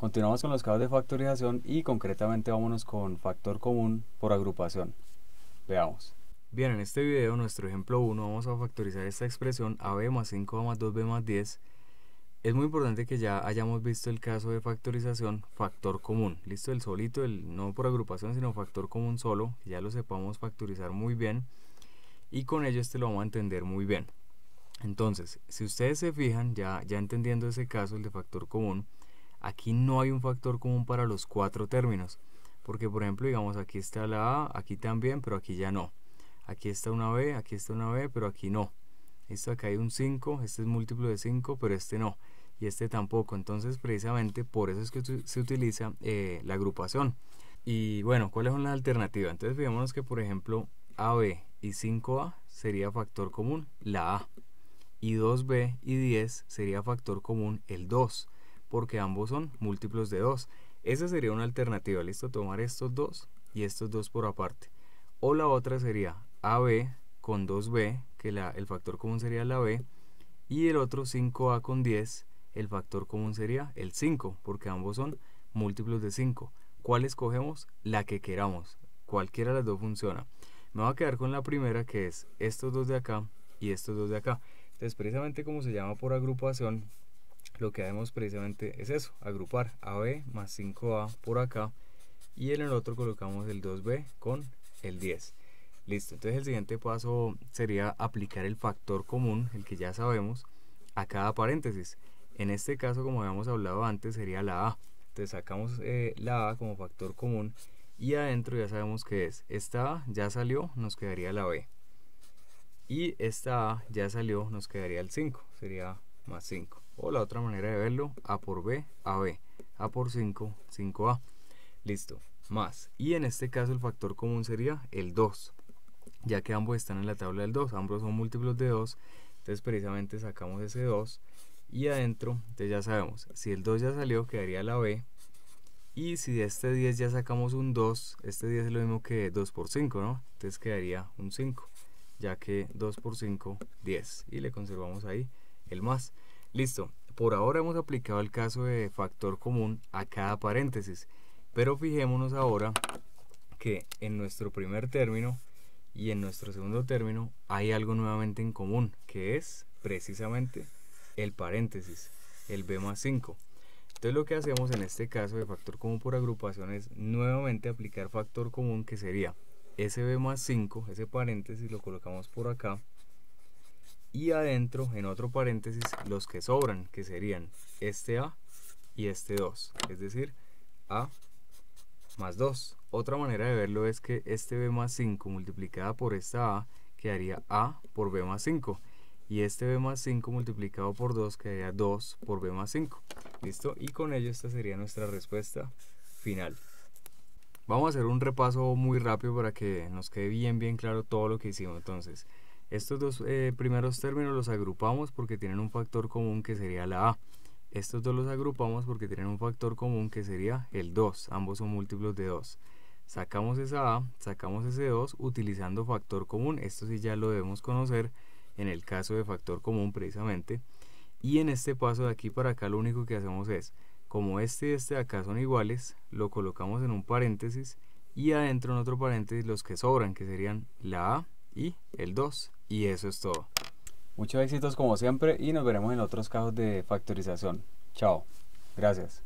Continuamos con los casos de factorización y concretamente vámonos con factor común por agrupación. Veamos. Bien, en este video, nuestro ejemplo 1, vamos a factorizar esta expresión AB más 5A más 2B más 10. Es muy importante que ya hayamos visto el caso de factorización factor común. Listo, el solito, el no por agrupación, sino factor común solo, ya lo sepamos factorizar muy bien. Y con ello este lo vamos a entender muy bien. Entonces, si ustedes se fijan, ya, ya entendiendo ese caso, el de factor común, aquí no hay un factor común para los cuatro términos. Porque, por ejemplo, digamos, aquí está la A, aquí también, pero aquí ya no. Aquí está una B, aquí está una B, pero aquí no. Esto acá hay un 5, este es múltiplo de 5, pero este no. Y este tampoco. Entonces, precisamente por eso es que se utiliza eh, la agrupación. Y bueno, ¿cuáles son las alternativas? Entonces, fijémonos que, por ejemplo, AB y 5A sería factor común, la A. Y 2B y 10 sería factor común, el 2 porque ambos son múltiplos de 2. Esa sería una alternativa, ¿listo? Tomar estos dos y estos dos por aparte. O la otra sería AB con 2B, que el factor común sería la B, y el otro 5A con 10, el factor común sería el 5, porque ambos son múltiplos de 5. ¿Cuál escogemos? La que queramos. Cualquiera de las dos funciona. Me voy a quedar con la primera, que es estos dos de acá y estos dos de acá. Entonces, precisamente como se llama por agrupación, lo que haremos precisamente es eso, agrupar AB más 5A por acá y en el otro colocamos el 2B con el 10. Listo, entonces el siguiente paso sería aplicar el factor común, el que ya sabemos, a cada paréntesis. En este caso, como habíamos hablado antes, sería la A. Entonces sacamos eh, la A como factor común y adentro ya sabemos que es. Esta A ya salió, nos quedaría la B. Y esta A ya salió, nos quedaría el 5, sería más 5. O la otra manera de verlo, A por B, AB. A por 5, 5A. Listo. Más. Y en este caso el factor común sería el 2. Ya que ambos están en la tabla del 2. Ambos son múltiplos de 2. Entonces precisamente sacamos ese 2. Y adentro, entonces ya sabemos, si el 2 ya salió, quedaría la B. Y si de este 10 ya sacamos un 2, este 10 es lo mismo que 2 por 5, ¿no? Entonces quedaría un 5, ya que 2 por 5, 10. Y le conservamos ahí el más. Listo, por ahora hemos aplicado el caso de factor común a cada paréntesis, pero fijémonos ahora que en nuestro primer término y en nuestro segundo término hay algo nuevamente en común, que es precisamente el paréntesis, el b más 5. Entonces lo que hacemos en este caso de factor común por agrupación es nuevamente aplicar factor común que sería ese b más 5, ese paréntesis lo colocamos por acá y adentro en otro paréntesis los que sobran que serían este A y este 2 es decir A más 2 otra manera de verlo es que este B más 5 multiplicada por esta A quedaría A por B más 5 y este B más 5 multiplicado por 2 quedaría 2 por B más 5 listo y con ello esta sería nuestra respuesta final. Vamos a hacer un repaso muy rápido para que nos quede bien bien claro todo lo que hicimos. Entonces estos dos eh, primeros términos los agrupamos porque tienen un factor común que sería la A. Estos dos los agrupamos porque tienen un factor común que sería el 2. Ambos son múltiplos de 2. Sacamos esa A, sacamos ese 2 utilizando factor común. Esto sí ya lo debemos conocer en el caso de factor común precisamente. Y en este paso de aquí para acá lo único que hacemos es, como este y este de acá son iguales, lo colocamos en un paréntesis y adentro en otro paréntesis los que sobran, que serían la A y el 2. Y eso es todo. Muchos éxitos como siempre y nos veremos en otros casos de factorización. Chao. Gracias.